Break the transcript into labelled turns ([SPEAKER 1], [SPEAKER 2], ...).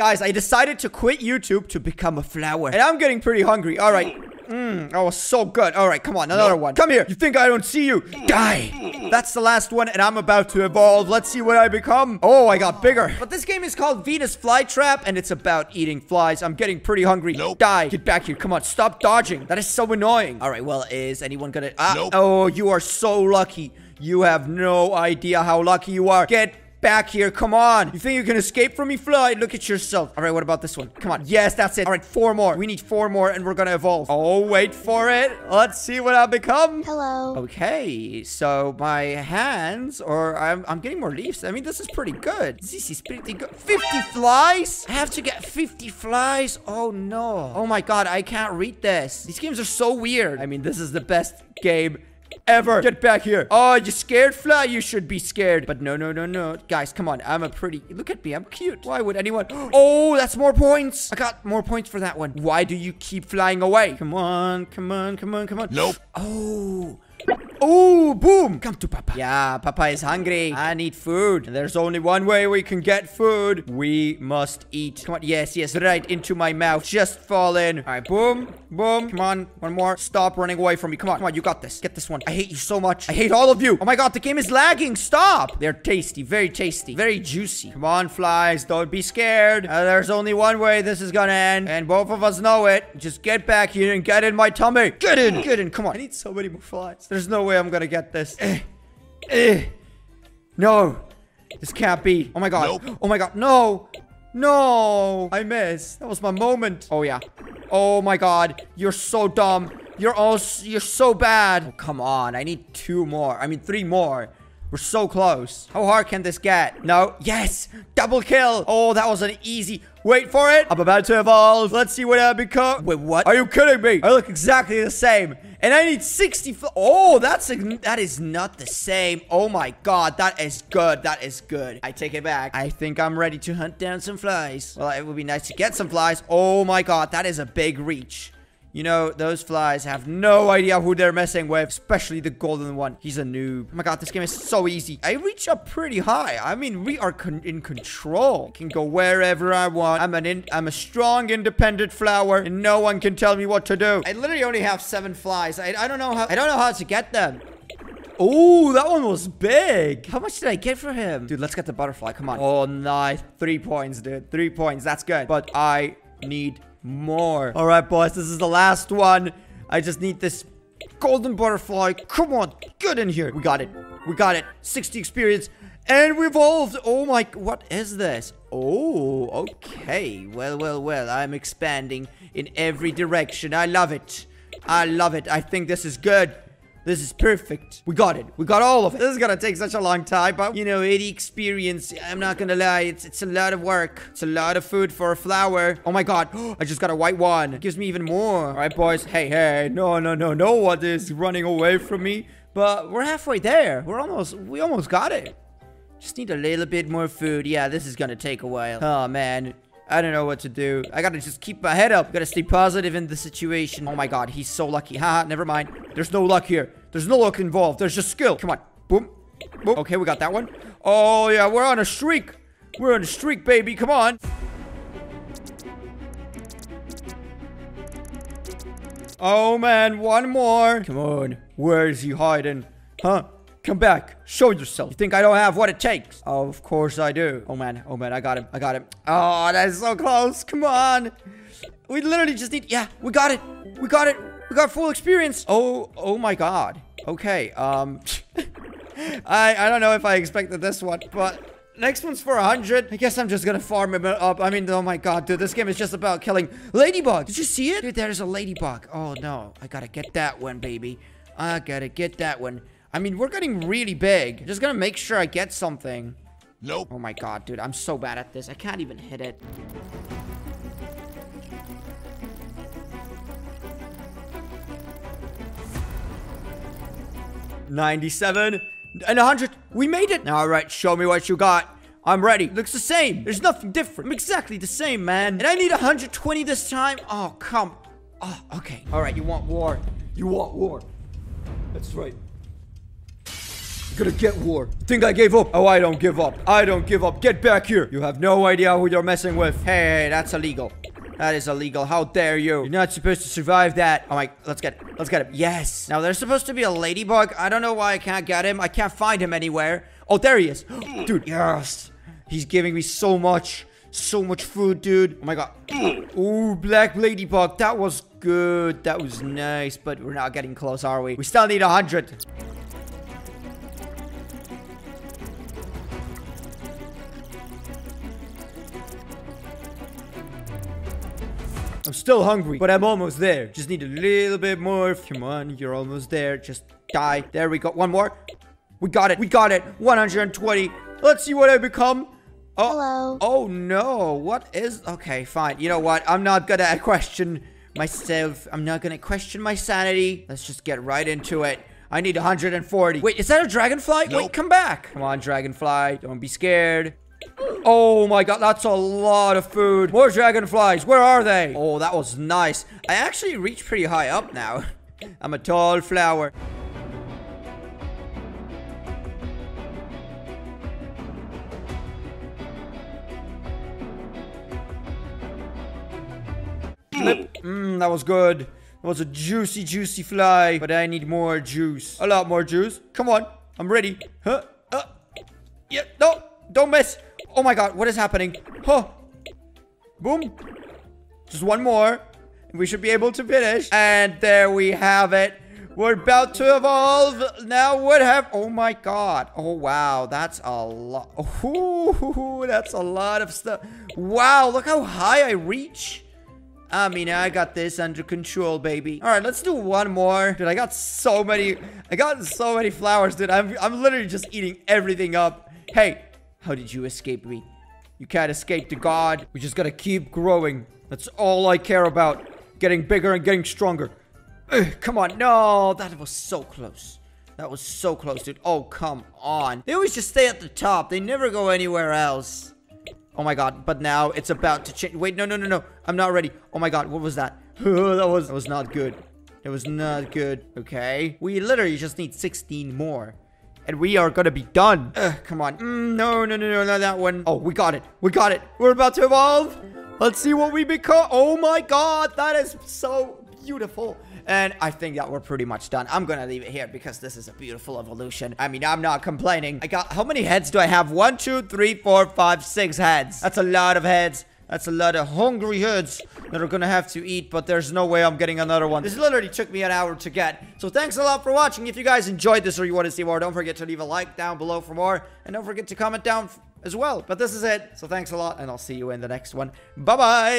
[SPEAKER 1] Guys, I decided to quit YouTube to become a flower. And I'm getting pretty hungry. All right. Mmm, that was so good. All right, come on, another one. Come here. You think I don't see you? Die. That's the last one, and I'm about to evolve. Let's see what I become. Oh, I got bigger. But this game is called Venus Flytrap, and it's about eating flies. I'm getting pretty hungry.
[SPEAKER 2] Nope.
[SPEAKER 1] Die. Get back here. Come on, stop dodging. That is so annoying. All right, well, is anyone gonna... Ah,
[SPEAKER 2] Nope.
[SPEAKER 1] Oh, you are so lucky. You have no idea how lucky you are. Get back here. Come on. You think you can escape from me, Fly? Look at yourself. All right, what about this one? Come on. Yes, that's it. All right, four more. We need four more, and we're gonna evolve. Oh, wait for it. Let's see what I become.
[SPEAKER 3] Hello.
[SPEAKER 1] Okay, so my hands, or I'm, I'm getting more leaves. I mean, this is pretty good. This is pretty good. 50 flies? I have to get 50 flies? Oh, no. Oh, my God, I can't read this. These games are so weird. I mean, this is the best game ever. Get back here. Oh, you scared, Fly? You should be scared. But no, no, no, no. Guys, come on. I'm a pretty... Look at me. I'm cute. Why would anyone... Oh, that's more points. I got more points for that one. Why do you keep flying away? Come on, come on, come on, come on.
[SPEAKER 2] Nope.
[SPEAKER 1] Oh. Oh, boom. Come to Papa. Yeah, Papa is hungry. I need food. There's only one way we can get food. We must eat. Come on. Yes, yes. Right into my mouth. Just fall in. All right, boom. Boom. Come on. One more. Stop running away from me. Come on. Come on. You got this. Get this one. I hate you so much. I hate all of you. Oh my god, the game is lagging. Stop. They're tasty. Very tasty. Very juicy. Come on, flies. Don't be scared. Uh, there's only one way this is gonna end. And both of us know it. Just get back here and get in my tummy. Get in. Get in. Come on. I need so many more flies. There's no way I'm gonna get this. Eh. Eh. No. This can't be. Oh my god.
[SPEAKER 2] Nope.
[SPEAKER 1] Oh my god. No. No. I missed. That was my moment. Oh yeah. Oh my god. You're so dumb. You're all you're so bad. Oh, come on. I need two more. I mean three more. We're so close. How hard can this get? No. Yes. Double kill. Oh, that was an easy. Wait for it. I'm about to evolve. Let's see what I become. Wait, what? Are you kidding me? I look exactly the same. And I need 60. Oh, that's a, that is not the same. Oh my god, that is good. That is good. I take it back. I think I'm ready to hunt down some flies. Well, it would be nice to get some flies. Oh my god, that is a big reach. You know, those flies have no idea who they're messing with, especially the golden one. He's a noob. Oh my god, this game is so easy. I reach up pretty high. I mean, we are con in control. I can go wherever I want. I'm an I'm a strong, independent flower, and no one can tell me what to do. I literally only have seven flies. I, I don't know how I don't know how to get them. Oh, that one was big. How much did I get for him? Dude, let's get the butterfly. Come on. Oh, nice. Three points, dude. Three points. That's good. But I need more. All right, boys. This is the last one. I just need this golden butterfly. Come on. Get in here. We got it. We got it. 60 experience. And we evolved. Oh my, what is this? Oh, okay. Well, well, well. I'm expanding in every direction. I love it. I love it. I think this is good. This is perfect. We got it. We got all of it. This is gonna take such a long time, but you know, 80 experience. I'm not gonna lie. It's it's a lot of work. It's a lot of food for a flower. Oh my god. I just got a white one. It gives me even more. All right, boys. Hey, hey. No, no, no. No one is running away from me. But we're halfway there. We're almost, we almost got it. Just need a little bit more food. Yeah, this is gonna take a while. Oh, man. I don't know what to do. I gotta just keep my head up. Gotta stay positive in the situation. Oh my god, he's so lucky. Haha, never mind. There's no luck here. There's no luck involved. There's just skill. Come on. Boom. Boom. Okay, we got that one. Oh, yeah, we're on a streak. We're on a streak, baby. Come on. Oh, man, one more. Come on. Where is he hiding? Huh? Come back. Show yourself. You think I don't have what it takes? Of course I do. Oh, man. Oh, man. I got him. I got him. Oh, that is so close. Come on. We literally just need... Yeah, we got it. We got it. We got full experience. Oh, oh my god. Okay, um... I, I don't know if I expected this one, but... Next one's for 100. I guess I'm just gonna farm him up. I mean, oh my god, dude, this game is just about killing ladybug. Did you see it? Dude, there's a ladybug. Oh no, I gotta get that one, baby. I gotta get that one. I mean, we're getting really big. Just gonna make sure I get something.
[SPEAKER 2] Nope.
[SPEAKER 1] Oh my god, dude, I'm so bad at this. I can't even hit it. Ninety-seven and a hundred. We made it. All right, show me what you got. I'm ready. Looks the same. There's nothing different. I'm exactly the same, man. And I need 120 this time. Oh, come. Oh, okay. All right, you want war. You want war. That's right. Gonna get war. Think I gave up? Oh, I don't give up. I don't give up. Get back here. You have no idea who you're messing with. Hey, that's illegal. That is illegal. How dare you? You're not supposed to survive that. Oh my, let's get it. Let's get him. Yes. Now, there's supposed to be a ladybug. I don't know why I can't get him. I can't find him anywhere. Oh, there he is. Dude, yes. He's giving me so much. So much food, dude. Oh my god. Ooh, black ladybug. That was good. That was nice. But we're not getting close, are we? We still need a 100. I'm still hungry, but I'm almost there. Just need a little bit more. Come on, you're almost there. Just die. There we go. One more. We got it. We got it. 120. Let's see what I become.
[SPEAKER 2] Oh, Hello.
[SPEAKER 1] Oh, no. What is... Okay, fine. You know what? I'm not gonna question myself. I'm not gonna question my sanity. Let's just get right into it. I need 140. Wait, is that a dragonfly? Nope. Wait, come back. Come on, dragonfly. Don't be scared. Oh my god, that's a lot of food. More dragonflies. Where are they? Oh, that was nice. I actually reached pretty high up now. I'm a tall flower. Mmm, that was good. That was a juicy, juicy fly. But I need more juice. A lot more juice. Come on. I'm ready. Huh? Uh. Yeah, no. Don't miss. Oh my god, what is happening? Huh. Boom. Just one more. We should be able to finish. And there we have it. We're about to evolve. Now what have... Oh my god. Oh wow. That's a lot. Ooh, that's a lot of stuff. Wow, look how high I reach. I mean, I got this under control, baby. All right, let's do one more. Dude, I got so many... I got so many flowers, dude. I'm, I'm literally just eating everything up. Hey, how did you escape me? You can't escape the god. We just gotta keep growing. That's all I care about. Getting bigger and getting stronger. Ugh, come on. No, that was so close. That was so close, dude. Oh, come on. They always just stay at the top. They never go anywhere else. Oh my god, but now it's about to change. Wait, no, no, no, no. I'm not ready. Oh my god, what was that? that was that was not good. It was not good. Okay. We literally just need 16 more. And we are gonna be done. Ugh, come on. Mm, no, no, no, no, not that one. Oh, we got it. We got it. We're about to evolve. Let's see what we become. Oh my god, that is so beautiful. And I think that we're pretty much done. I'm gonna leave it here because this is a beautiful evolution. I mean, I'm not complaining. I got, how many heads do I have? One, two, three, four, five, six heads. That's a lot of heads. That's a lot of hungry hoods that are gonna have to eat, but there's no way I'm getting another one. This literally took me an hour to get. So thanks a lot for watching. If you guys enjoyed this or you want to see more, don't forget to leave a like down below for more. And don't forget to comment down as well. But this is it. So thanks a lot, and I'll see you in the next one. Bye-bye!